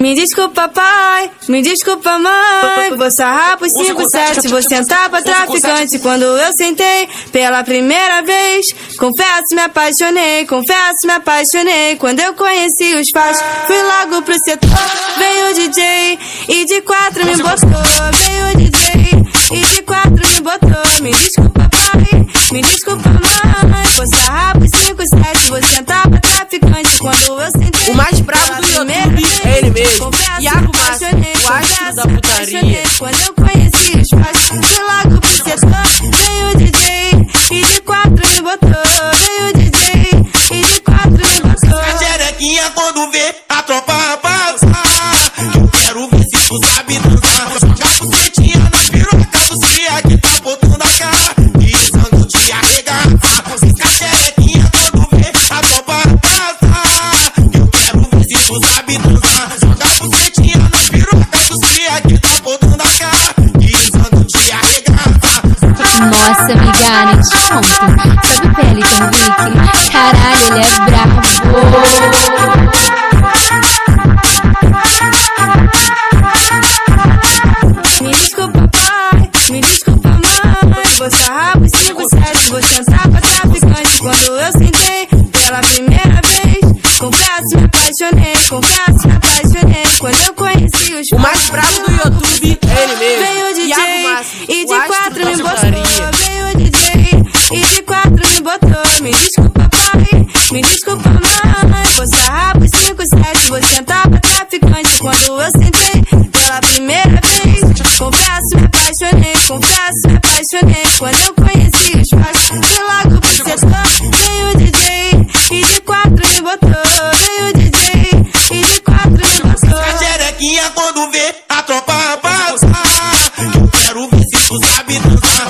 Me desculpa, pai, me desculpa, mãe. Vou sarrar por 5-7, vou sentar pra traficante. Quando eu sentei pela primeira vez, confesso, me apaixonei, confesso, me apaixonei. Quando eu conheci os pais, fui logo pro setor. Veio o DJ e de quatro me botou. Veio o DJ e de quatro me botou. Me desculpa, pai, me desculpa, mãe. Vou sarrar por 5-7, vou sentar pra traficante. Quando eu sentei O mais brabo do YouTube é mesmo. Iago Massa, o astro da putaria. Quando eu conheci os pais, fui logo pro setor. Veio o DJ e de quatro me botou. Veio o DJ e de quatro me botou. A xerequinha quando vê a tropa passar. Eu quero ver se tu sabe dançar. Joga a bucetinha na piroca dos cria que tá botando a cara. Dançar. Joga bucetinha na piroca dos cria que tá botando a cara. E sangue te arregaçar. Nossa, amiga, nem te conto. Sabe Pelican Rick? Caralho, ele é brabo. Me desculpa, pai, me desculpa, mãe. Vou sarrar por 5-7, vou sentar. Quando eu sentei pela primeira vez, confesso, me apaixonei, confesso. O mais brabo do YouTube é ele Veio o mesmo. DJ Iago Massa, e de quatro me botou. Veio o DJ e de quatro me botou. Me desculpa, pai, me desculpa, mãe. Vou sarrar por 5-7, vou sentar pra traficante. Quando eu sentei pela primeira vez, confesso, me apaixonei, confesso, me apaixonei. Quando eu conheci os pais, fui quero ver a tropa passar. Eu quero ver se tu sabe dançar.